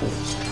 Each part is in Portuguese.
Thank you.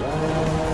Música